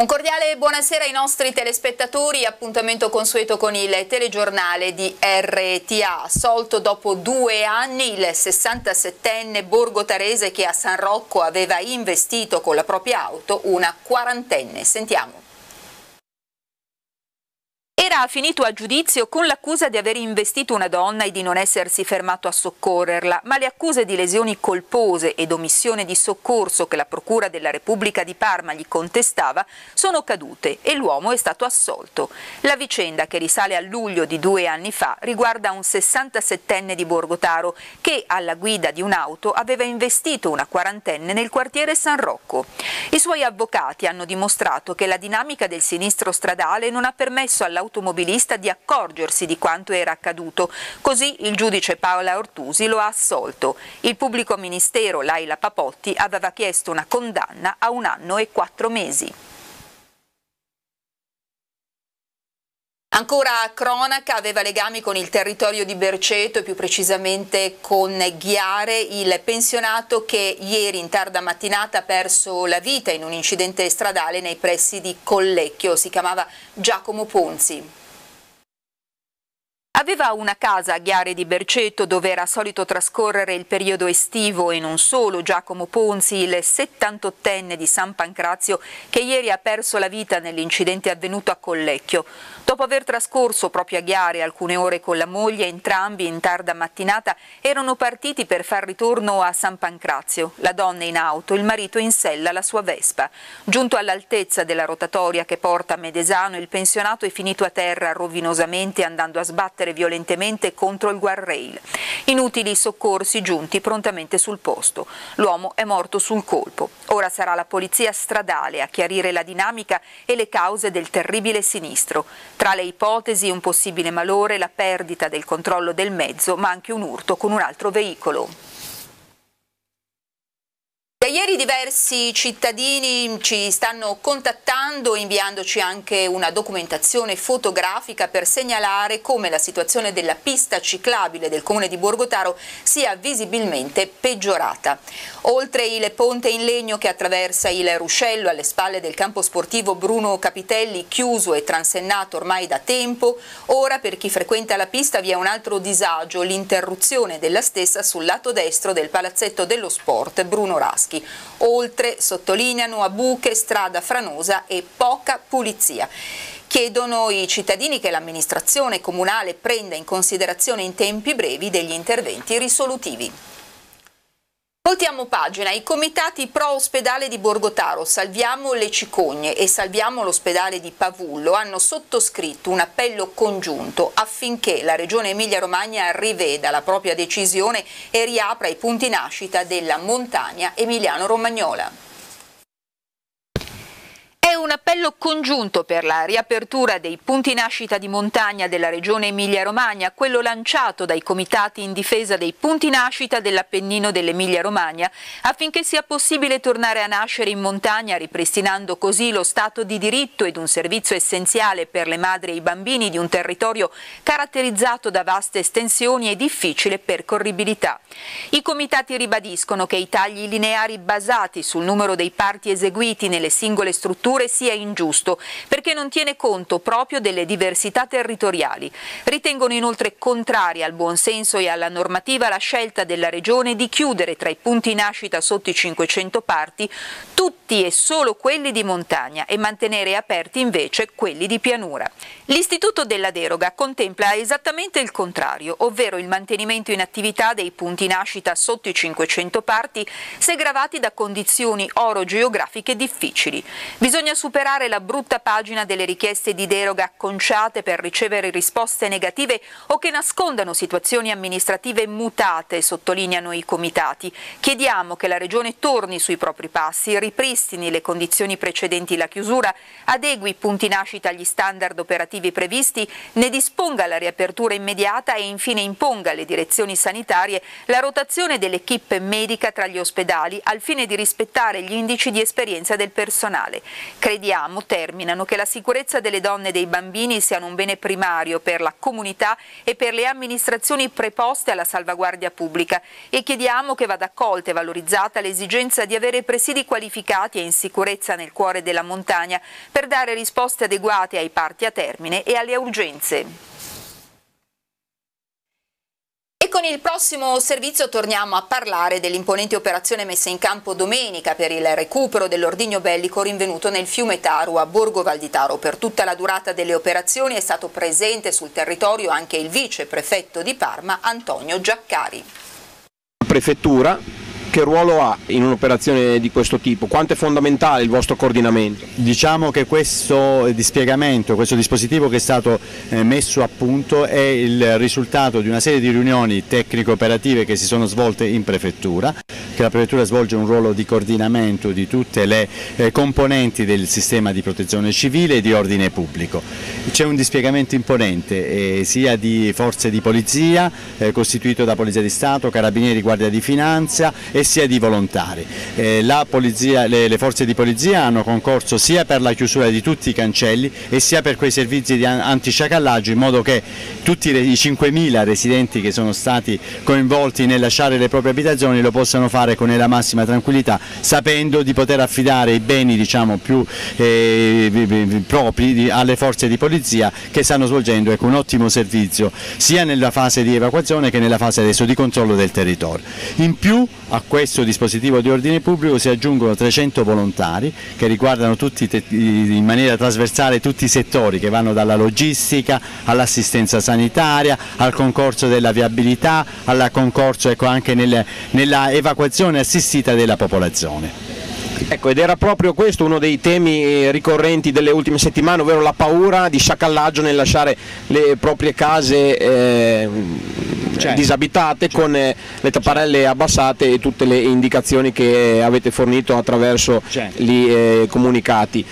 Un cordiale buonasera ai nostri telespettatori, appuntamento consueto con il telegiornale di RTA. Assolto dopo due anni il 67enne Borgo Tarese che a San Rocco aveva investito con la propria auto una quarantenne. Sentiamo. Era finito a giudizio con l'accusa di aver investito una donna e di non essersi fermato a soccorrerla, ma le accuse di lesioni colpose ed omissione di soccorso che la Procura della Repubblica di Parma gli contestava sono cadute e l'uomo è stato assolto. La vicenda, che risale a luglio di due anni fa, riguarda un 67enne di Borgotaro che, alla guida di un'auto, aveva investito una quarantenne nel quartiere San Rocco. I suoi avvocati hanno dimostrato che la dinamica del sinistro stradale non ha permesso all'auto automobilista di accorgersi di quanto era accaduto. Così il giudice Paola Ortusi lo ha assolto. Il pubblico ministero Laila Papotti aveva chiesto una condanna a un anno e quattro mesi. Ancora cronaca, aveva legami con il territorio di Berceto e più precisamente con Ghiare, il pensionato che ieri in tarda mattinata ha perso la vita in un incidente stradale nei pressi di Collecchio, si chiamava Giacomo Ponzi. Aveva una casa a Ghiare di Berceto dove era solito trascorrere il periodo estivo e non solo Giacomo Ponzi, il 78enne di San Pancrazio che ieri ha perso la vita nell'incidente avvenuto a Collecchio. Dopo aver trascorso proprio a Ghiare alcune ore con la moglie, entrambi in tarda mattinata erano partiti per far ritorno a San Pancrazio. La donna in auto, il marito in sella la sua Vespa. Giunto all'altezza della rotatoria che porta a Medesano, il pensionato è finito a terra rovinosamente andando a sbattere violentemente contro il guardrail. Inutili soccorsi giunti prontamente sul posto. L'uomo è morto sul colpo. Ora sarà la polizia stradale a chiarire la dinamica e le cause del terribile sinistro. Tra le ipotesi un possibile malore, la perdita del controllo del mezzo, ma anche un urto con un altro veicolo. Ieri diversi cittadini ci stanno contattando, inviandoci anche una documentazione fotografica per segnalare come la situazione della pista ciclabile del comune di Borgotaro sia visibilmente peggiorata. Oltre il ponte in legno che attraversa il ruscello alle spalle del campo sportivo Bruno Capitelli, chiuso e transennato ormai da tempo, ora per chi frequenta la pista vi è un altro disagio, l'interruzione della stessa sul lato destro del palazzetto dello sport Bruno Raschi. Boschi. Oltre, sottolineano, a buche, strada franosa e poca pulizia. Chiedono i cittadini che l'amministrazione comunale prenda in considerazione in tempi brevi degli interventi risolutivi. Voltiamo pagina, i comitati pro ospedale di Borgotaro, Salviamo le Cicogne e Salviamo l'ospedale di Pavullo hanno sottoscritto un appello congiunto affinché la Regione Emilia-Romagna riveda la propria decisione e riapra i punti nascita della montagna Emiliano-Romagnola un appello congiunto per la riapertura dei punti nascita di montagna della regione Emilia-Romagna, quello lanciato dai comitati in difesa dei punti nascita dell'Appennino dell'Emilia-Romagna, affinché sia possibile tornare a nascere in montagna, ripristinando così lo stato di diritto ed un servizio essenziale per le madri e i bambini di un territorio caratterizzato da vaste estensioni e difficile percorribilità. I comitati ribadiscono che i tagli lineari basati sul numero dei parti eseguiti nelle singole strutture sia ingiusto, perché non tiene conto proprio delle diversità territoriali. Ritengono inoltre contraria al buonsenso e alla normativa la scelta della Regione di chiudere tra i punti nascita sotto i 500 parti tutti e solo quelli di montagna e mantenere aperti invece quelli di pianura. L'Istituto della Deroga contempla esattamente il contrario, ovvero il mantenimento in attività dei punti nascita sotto i 500 parti se gravati da condizioni orogeografiche difficili. Bisogna superare la brutta pagina delle richieste di deroga acconciate per ricevere risposte negative o che nascondano situazioni amministrative mutate, sottolineano i comitati. Chiediamo che la Regione torni sui propri passi, ripristini le condizioni precedenti la chiusura, adegui i punti nascita agli standard operativi previsti, ne disponga la riapertura immediata e infine imponga alle direzioni sanitarie la rotazione dell'equipe medica tra gli ospedali al fine di rispettare gli indici di esperienza del personale. crediamo, terminano, che la sicurezza delle donne e dei bambini siano un bene primario per la comunità e per le amministrazioni preposte alla salvaguardia pubblica e chiediamo che vada accolta e valorizzata l'esigenza di avere presidi qualificati e in sicurezza nel cuore della montagna per dare risposte adeguate ai parti a termine e alle urgenze. E con il prossimo servizio torniamo a parlare dell'imponente operazione messa in campo domenica per il recupero dell'ordigno bellico rinvenuto nel fiume Taru a Borgo Valditaro. Per tutta la durata delle operazioni è stato presente sul territorio anche il vice prefetto di Parma Antonio Giaccari. Prefettura che ruolo ha in un'operazione di questo tipo? Quanto è fondamentale il vostro coordinamento? Diciamo che questo dispiegamento, questo dispositivo che è stato eh, messo a punto è il risultato di una serie di riunioni tecnico-operative che si sono svolte in prefettura, che la prefettura svolge un ruolo di coordinamento di tutte le eh, componenti del sistema di protezione civile e di ordine pubblico. C'è un dispiegamento imponente eh, sia di forze di polizia, costituito da Polizia di Stato, Carabinieri, Guardia di Finanza e sia di volontari. Eh, polizia, le, le, forze di polizia hanno concorso sia per la chiusura di tutti i cancelli e sia per quei servizi di antisciacallaggio in modo che tutti i 5.000 residenti che sono stati coinvolti nel lasciare le proprie abitazioni lo possano fare con la massima tranquillità sapendo di poter affidare i beni diciamo, più eh, propri alle forze di polizia che stanno svolgendo ecco, un ottimo servizio sia nella fase di evacuazione che nella fase adesso di controllo del territorio. In più a questo dispositivo di ordine pubblico si aggiungono 300 volontari che riguardano tutti, in maniera trasversale tutti i settori che vanno dalla logistica all'assistenza sanitaria, al concorso della viabilità, al concorso ecco, anche nel, nella evacuazione assistita della popolazione. Ecco, ed era proprio questo uno dei temi eh, ricorrenti delle ultime settimane, ovvero la paura di sciacallaggio nel lasciare le proprie case eh, certo. disabitate certo. con eh, le tapparelle abbassate e tutte le indicazioni che avete fornito attraverso certo. gli eh, comunicati.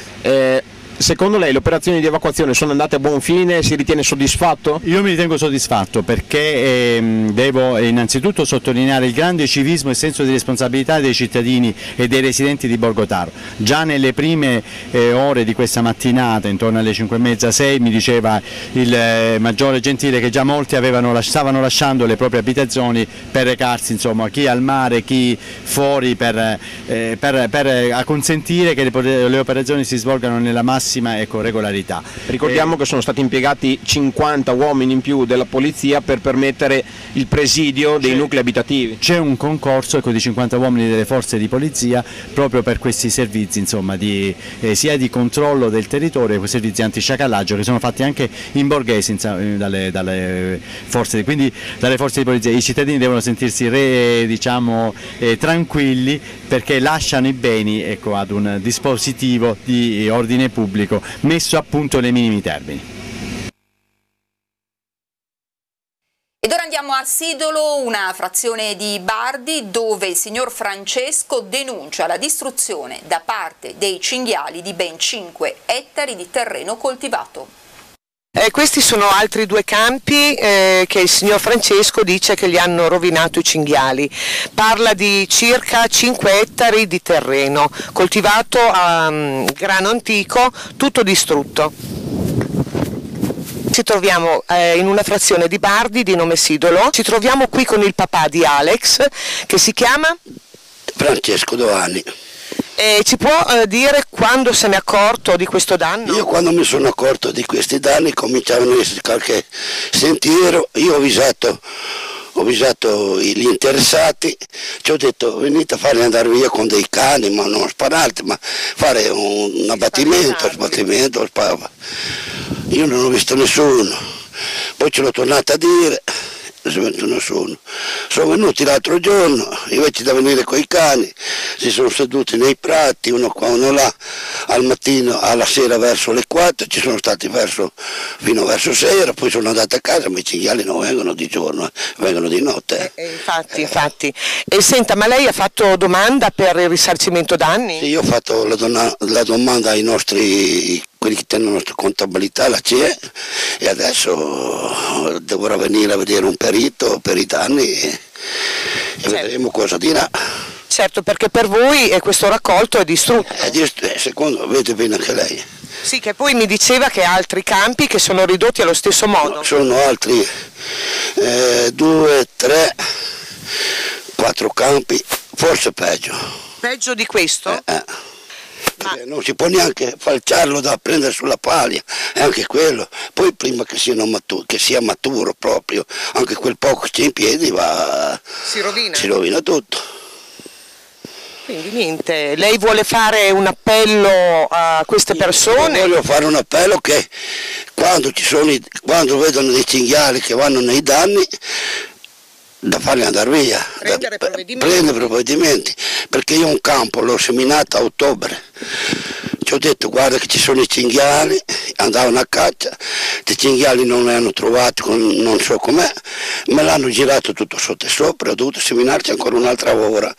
Eh, Secondo lei le operazioni di evacuazione sono andate a buon fine? Si ritiene soddisfatto? Io mi ritengo soddisfatto perché ehm, devo innanzitutto sottolineare il grande civismo e senso di responsabilità dei cittadini e dei residenti di Borgotaro. Già nelle prime eh, ore di questa mattinata, intorno alle 5 e mezza, 6, mi diceva il eh, maggiore Gentile che già molti avevano, stavano lasciando le proprie abitazioni per recarsi, insomma, chi al mare, chi fuori, per, eh, per, per consentire che le, le operazioni si svolgano nella massima massima ecco, regolarità. Ricordiamo e... che sono stati impiegati 50 uomini in più della polizia per permettere il presidio dei nuclei abitativi. C'è un concorso ecco, di 50 uomini delle forze di polizia proprio per questi servizi, insomma, di, eh, sia di controllo del territorio che servizi antisciacallaggio che sono fatti anche in borghese insomma, eh, dalle, dalle, forze, quindi dalle forze di polizia. I cittadini devono sentirsi re, diciamo, eh, tranquilli perché lasciano i beni ecco, ad un dispositivo di ordine pubblico pubblico messo a punto nei minimi termini. Ed ora andiamo a Sidolo, una frazione di Bardi, dove il signor Francesco denuncia la distruzione da parte dei cinghiali di ben 5 ettari di terreno coltivato. Eh, questi sono altri due campi eh, che il signor Francesco dice che li hanno rovinato i cinghiali. Parla di circa 5 ettari di terreno coltivato a um, grano antico, tutto distrutto. Ci troviamo eh, in una frazione di Bardi di nome Sidolo, ci troviamo qui con il papà di Alex che si chiama? Francesco Doani. E ci può eh, dire quando se ne è accorto di questo danno? Io quando mi sono accorto di questi danni cominciavano ad essere qualche sentiero, io ho avvisato, ho avvisato gli interessati, ci ho detto venite a farli andare via con dei cani, ma non sparate, ma fare un, un abbattimento, sbattimento, io non ho visto nessuno, poi ce l'ho tornato a dire non sono. Sono venuti l'altro giorno, invece di venire con i cani, si sono seduti nei prati, uno qua, uno là, al mattino, alla sera verso le 4, ci sono stati verso, fino verso sera, poi sono andati a casa, ma i cinghiali non vengono di giorno, eh, vengono di notte. Eh, eh, infatti, infatti. E senta, ma lei ha fatto domanda per il risarcimento danni? Sì, io ho fatto la, la domanda ai nostri quelli che tengono la nostra contabilità, la CE, e adesso dovrà venire a vedere un perito per i danni e, certo. vedremo cosa dirà. certo, perché per voi questo raccolto è distrutto. È distrutto, eh, secondo, vede bene anche lei. Sì, che poi mi diceva che altri campi che sono ridotti allo stesso modo. No, sono altri eh, due, tre, quattro campi, forse peggio. Peggio di questo? Eh, eh. Ma... Non si può neanche falciarlo da prendere sulla paglia, è anche quello. Poi prima che, maturo, che, sia maturo proprio, anche quel poco che c'è in piedi va... Si rovina? Si rovina tutto. Quindi niente, lei vuole fare un appello a queste persone? Io voglio fare un appello che quando, i, quando vedono dei cinghiali che vanno nei danni da farli andare via, prendere da, provvedimenti. prendere provvedimenti, perché io un campo l'ho seminato a ottobre, ci ho detto guarda che ci sono i cinghiali, andavano a caccia, i cinghiali non li hanno trovati, non so com'è, me l'hanno girato tutto sotto e sopra, ho dovuto seminarci ancora un'altra ora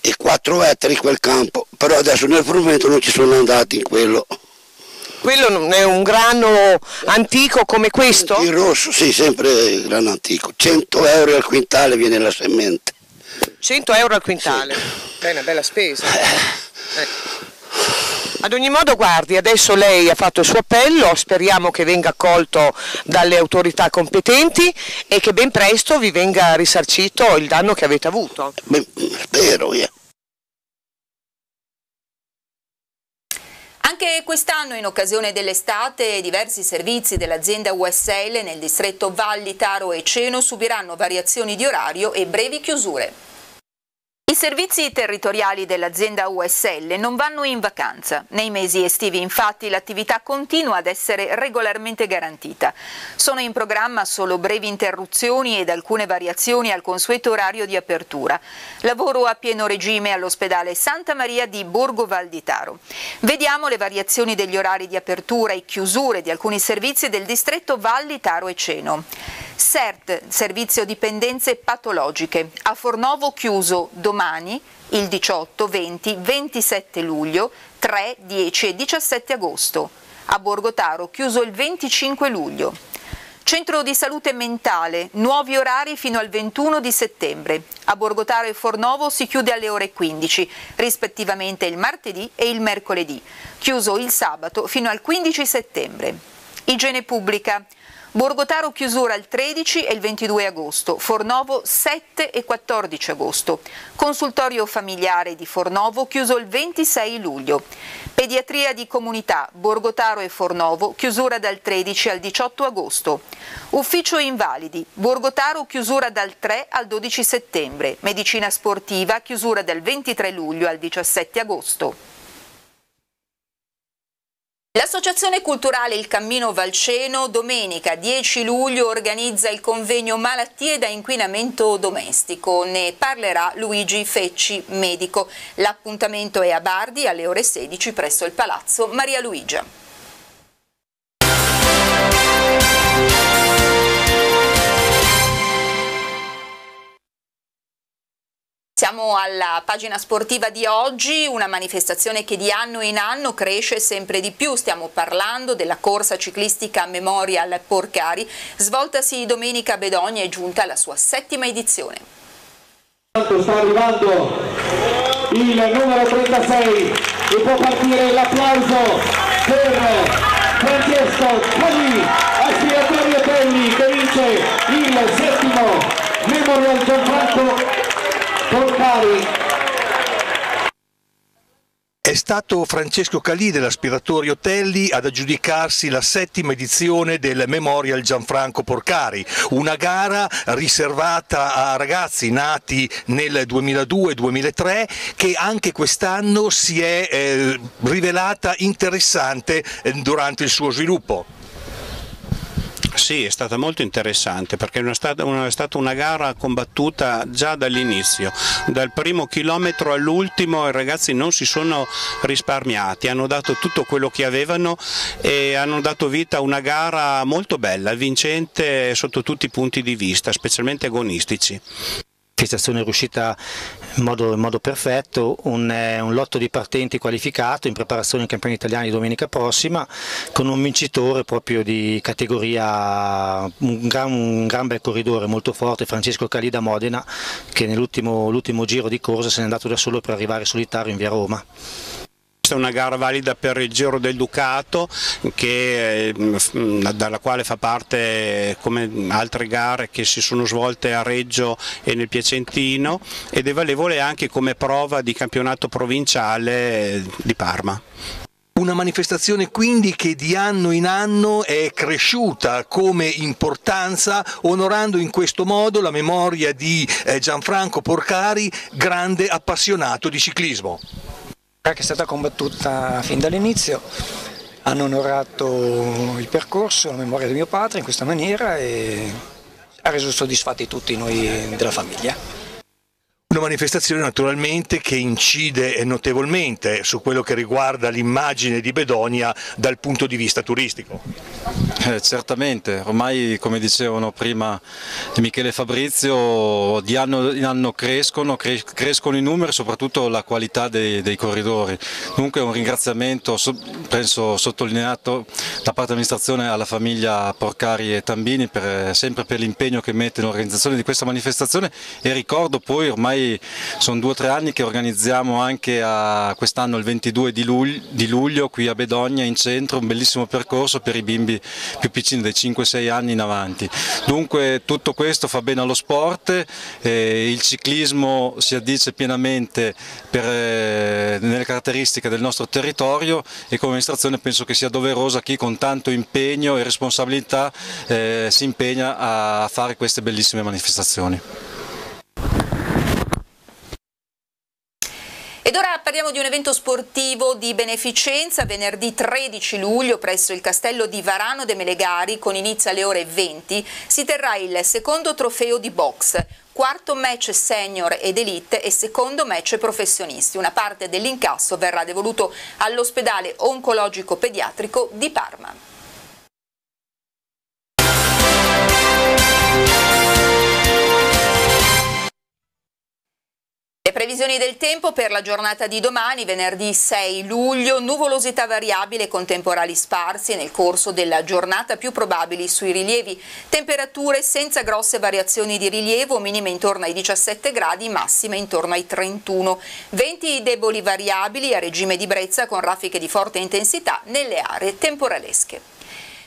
e 4 ettari quel campo, però adesso nel frumento non ci sono andati in quello. Quello non è un grano antico come questo? Il rosso, sì, sempre grano antico. 100 euro al quintale viene la semente. 100 euro al quintale? Sì. Bene, bella spesa. Eh. Ad ogni modo guardi, adesso lei ha fatto il suo appello, speriamo che venga accolto dalle autorità competenti e che ben presto vi venga risarcito il danno che avete avuto. Beh, spero, io. Anche quest'anno, in occasione dell'estate, diversi servizi dell'azienda USL nel distretto Valli, Taro e Ceno subiranno variazioni di orario e brevi chiusure. I servizi territoriali dell'azienda USL non vanno in vacanza. Nei mesi estivi infatti l'attività continua ad essere regolarmente garantita. Sono in programma solo brevi interruzioni ed alcune variazioni al consueto orario di apertura. Lavoro a pieno regime all'ospedale Santa Maria di Borgo Val di Taro. Vediamo le variazioni degli orari di apertura e chiusure di alcuni servizi del distretto Valli Taro e Ceno. CERT, servizio dipendenze patologiche, a Fornovo chiuso domani, il 18, 20, 27 luglio, 3, 10 e 17 agosto. A Borgotaro chiuso il 25 luglio. Centro di salute mentale, nuovi orari fino al 21 di settembre. A Borgotaro e Fornovo si chiude alle ore 15, rispettivamente il martedì e il mercoledì. Chiuso il sabato fino al 15 settembre. Igiene pubblica. Borgotaro chiusura il 13 e il 22 agosto, Fornovo 7 e 14 agosto, consultorio familiare di Fornovo chiuso il 26 luglio, pediatria di comunità Borgotaro e Fornovo chiusura dal 13 al 18 agosto, ufficio invalidi Borgotaro chiusura dal 3 al 12 settembre, medicina sportiva chiusura dal 23 luglio al 17 agosto. L'Associazione Culturale Il Cammino Valceno domenica 10 luglio organizza il convegno Malattie da inquinamento domestico. Ne parlerà Luigi Fecci, medico. L'appuntamento è a Bardi alle ore 16 presso il Palazzo Maria Luigia. Siamo alla pagina sportiva di oggi, una manifestazione che di anno in anno cresce sempre di più. Stiamo parlando della corsa ciclistica Memorial Porcari, svoltasi domenica a Bedogna e giunta alla sua settima edizione. Sta arrivando il numero 36 e può partire l'applauso per Francesco Cagli, aspiratorio Belli che vince il settimo Memorial Gianfranco Porcari. È stato Francesco Calì dell'Aspiratorio Telli ad aggiudicarsi la settima edizione del Memorial Gianfranco Porcari, una gara riservata a ragazzi nati nel 2002-2003 che anche quest'anno si è eh, rivelata interessante eh, durante il suo sviluppo. Sì, è stata molto interessante perché è stata una, è stata una gara combattuta già dall'inizio, dal primo chilometro all'ultimo i ragazzi non si sono risparmiati, hanno dato tutto quello che avevano e hanno dato vita a una gara molto bella, vincente sotto tutti i punti di vista, specialmente agonistici. Manifestazione è riuscita in modo, in modo perfetto, un, eh, un, lotto di partenti qualificato in preparazione ai campioni italiani domenica prossima con un vincitore proprio di categoria, un gran, un gran bel corridore molto forte, Francesco Cali da Modena che nell'ultimo giro di corsa se n'è andato da solo per arrivare solitario in via Roma. Questa è una gara valida per il Giro del Ducato che, mm, dalla quale fa parte come altre gare che si sono svolte a Reggio e nel Piacentino ed è valevole anche come prova di campionato provinciale di Parma. Una manifestazione quindi che di anno in anno è cresciuta come importanza, onorando in questo modo la memoria di eh, Gianfranco Porcari, grande appassionato di ciclismo che è stata combattuta fin dall'inizio, hanno onorato il percorso, la memoria di mio padre in questa maniera e ha reso soddisfatti tutti noi della famiglia. Una manifestazione naturalmente che incide notevolmente su quello che riguarda l'immagine di Bedonia dal punto di vista turistico. Eh, certamente, ormai come dicevano prima Michele e Fabrizio, di anno in anno crescono, cres crescono i numeri e soprattutto la qualità dei, dei corridori. Dunque un ringraziamento, penso sottolineato da parte dell'amministrazione alla famiglia Porcari e Tambini per, sempre per l'impegno che mette nell'organizzazione di questa manifestazione e ricordo poi ormai sono due o tre anni che organizziamo anche quest'anno il 22 di luglio, di luglio, qui a Bedogna in centro un bellissimo percorso per i bimbi più piccini dai 5-6 anni in avanti. Dunque tutto questo fa bene allo sport, eh, il ciclismo si addice pienamente per, eh, nelle caratteristiche del nostro territorio e come amministrazione penso che sia doverosa chi con tanto impegno e responsabilità eh, si impegna a fare queste bellissime manifestazioni. Ed ora parliamo di un evento sportivo di beneficenza venerdì 13 luglio presso il castello di Varano de Melegari con inizio alle ore 20 si terrà il secondo trofeo di box, quarto match senior ed elite e secondo match professionisti. Una parte dell'incasso verrà devoluto all'ospedale oncologico pediatrico di Parma. Previsioni del tempo per la giornata di domani, venerdì 6 luglio, nuvolosità variabile con temporali sparsi nel corso della giornata più probabili sui rilievi, temperature senza grosse variazioni di rilievo, minime intorno ai 17 gradi, massime intorno ai 31, venti deboli variabili a regime di brezza con raffiche di forte intensità nelle aree temporalesche.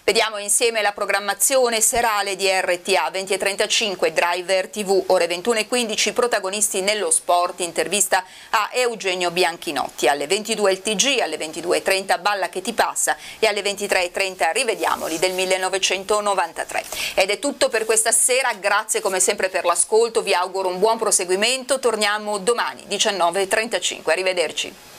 Vediamo insieme la programmazione serale di RTA 20.35 Driver TV, ore 21.15 protagonisti nello sport, intervista a Eugenio Bianchinotti, alle 22 il TG, alle 22.30 Balla che ti passa e alle 23.30 Rivediamoli del 1993. Ed è tutto per questa sera, grazie come sempre per l'ascolto, vi auguro un buon proseguimento, torniamo domani 19.35, arrivederci.